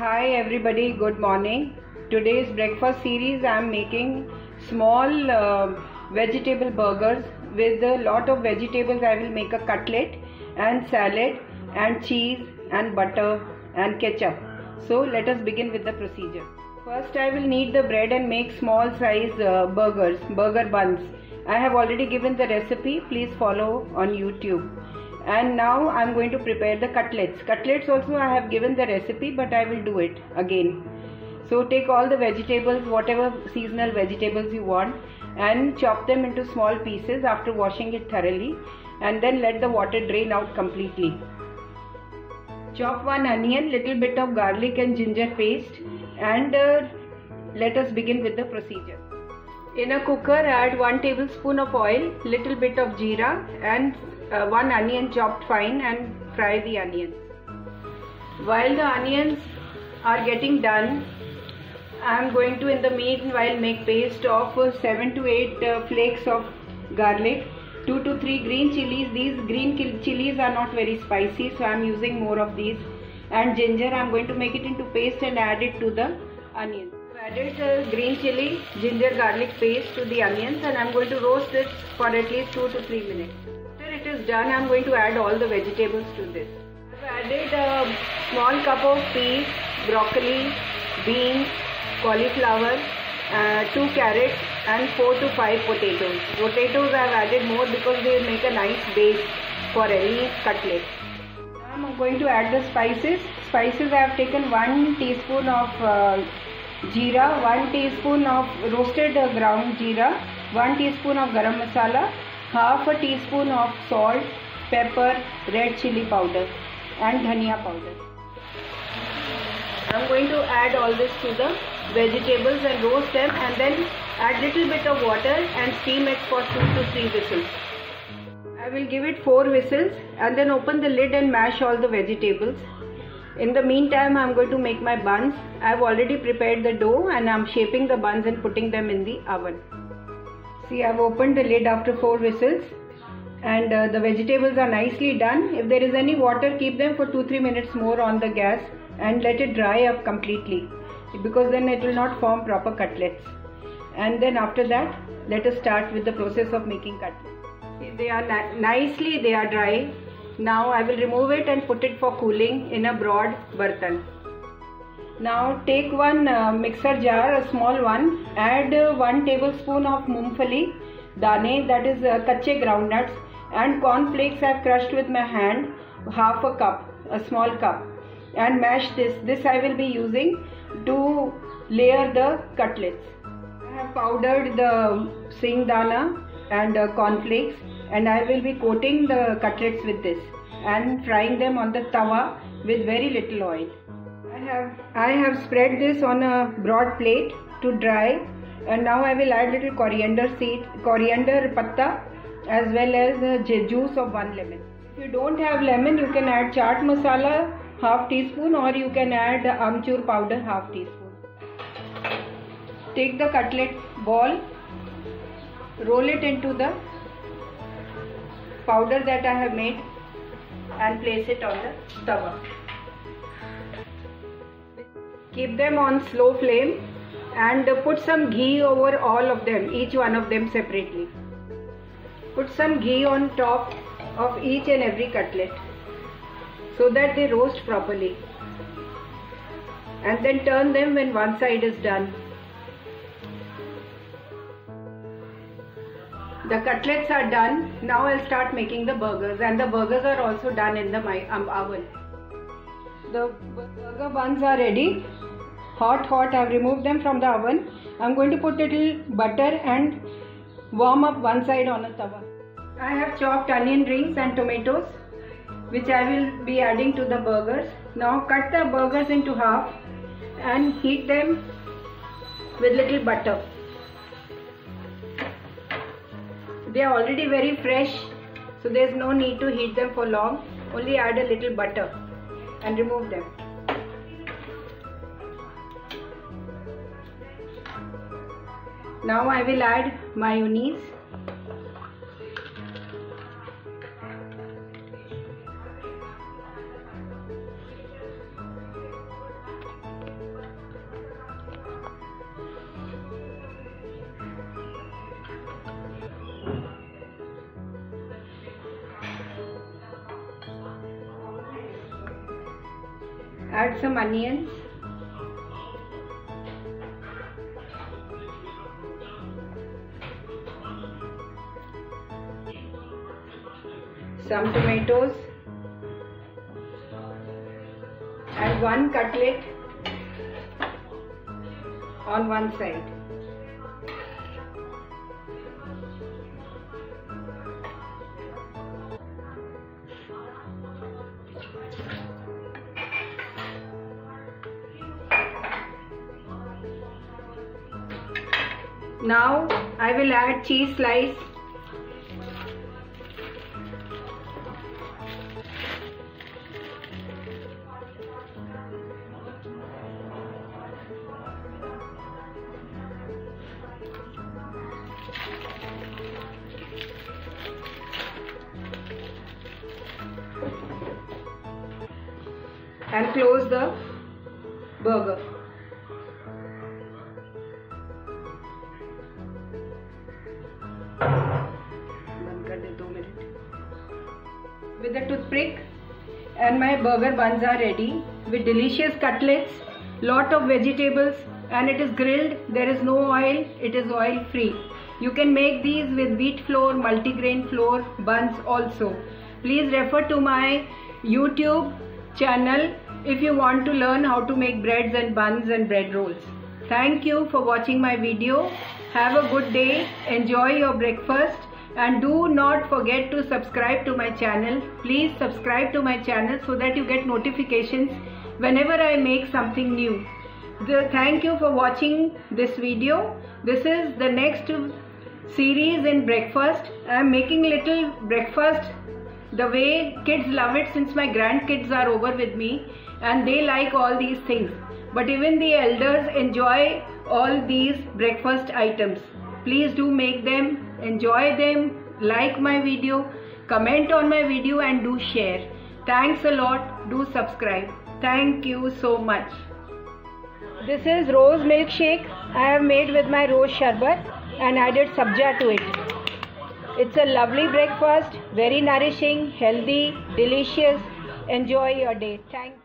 Hi everybody, good morning. Today's breakfast series I am making small uh, vegetable burgers with a lot of vegetables. I will make a cutlet and salad and cheese and butter and ketchup. So let us begin with the procedure. First I will knead the bread and make small size uh, burgers, burger buns. I have already given the recipe, please follow on YouTube. And now I am going to prepare the cutlets. Cutlets also I have given the recipe but I will do it again. So take all the vegetables, whatever seasonal vegetables you want and chop them into small pieces after washing it thoroughly and then let the water drain out completely. Chop one onion, little bit of garlic and ginger paste and uh, let us begin with the procedure. In a cooker add 1 tablespoon of oil, little bit of jeera and uh, 1 onion chopped fine and fry the onions. While the onions are getting done, I am going to in the meanwhile make paste of uh, 7 to 8 uh, flakes of garlic 2 to 3 green chilies these green chilies are not very spicy so I am using more of these and ginger I am going to make it into paste and add it to the onions. Added uh, green chili, ginger garlic paste to the onions and I am going to roast it for at least 2 to 3 minutes. It is done I am going to add all the vegetables to this. I have added a small cup of peas, broccoli, beans, cauliflower, uh, 2 carrots and 4 to 5 potatoes. Potatoes I have added more because they make a nice base for any cutlet. I am going to add the spices. Spices I have taken 1 teaspoon of uh, jeera, 1 teaspoon of roasted uh, ground jeera, 1 teaspoon of garam masala, half a teaspoon of salt, pepper, red chili powder and dhania powder. I am going to add all this to the vegetables and roast them and then add little bit of water and steam it for 2 to 3 whistles. I will give it 4 whistles and then open the lid and mash all the vegetables. In the meantime I am going to make my buns. I have already prepared the dough and I am shaping the buns and putting them in the oven. See I have opened the lid after 4 whistles and uh, the vegetables are nicely done. If there is any water keep them for 2-3 minutes more on the gas and let it dry up completely because then it will not form proper cutlets. And then after that let us start with the process of making cutlets. They are nicely they are dry. Now I will remove it and put it for cooling in a broad burtan now take one uh, mixer jar a small one add uh, 1 tablespoon of mungfali dane that is uh, kache groundnuts and corn flakes I have crushed with my hand half a cup a small cup and mash this this I will be using to layer the cutlets. I have powdered the sing dana and uh, cornflakes and I will be coating the cutlets with this and frying them on the tawa with very little oil. Have, I have spread this on a broad plate to dry and now I will add little coriander seed, coriander patta as well as uh, the juice of one lemon. If you don't have lemon you can add chaat masala half teaspoon or you can add amchur powder half teaspoon. Take the cutlet ball, roll it into the powder that I have made and place it on the tawa. Keep them on slow flame and put some ghee over all of them, each one of them separately. Put some ghee on top of each and every cutlet so that they roast properly and then turn them when one side is done. The cutlets are done. Now I'll start making the burgers and the burgers are also done in the um, oven. The burger buns are ready. Hot hot I've removed them from the oven. I'm going to put a little butter and warm up one side on a tawa. I have chopped onion rings and tomatoes which I will be adding to the burgers. Now cut the burgers into half and heat them with little butter. They are already very fresh so there is no need to heat them for long. Only add a little butter and remove them. now I will add mayonnaise add some onions. Some tomatoes and one cutlet on one side Now I will add cheese slice. And close the burger. with a toothpick and my burger buns are ready with delicious cutlets lot of vegetables and it is grilled. There is no oil. It is oil free. You can make these with wheat flour multigrain flour buns also. Please refer to my youtube channel if you want to learn how to make breads and buns and bread rolls. Thank you for watching my video. Have a good day. Enjoy your breakfast. And do not forget to subscribe to my channel. Please subscribe to my channel so that you get notifications whenever I make something new. The, thank you for watching this video. This is the next series in breakfast. I am making little breakfast the way kids love it since my grandkids are over with me and they like all these things. But even the elders enjoy all these breakfast items. Please do make them enjoy them like my video comment on my video and do share. Thanks a lot. Do subscribe. Thank you so much. This is rose milkshake. I have made with my rose sherbet and added sabja to it it's a lovely breakfast very nourishing healthy delicious. Enjoy your day. Thank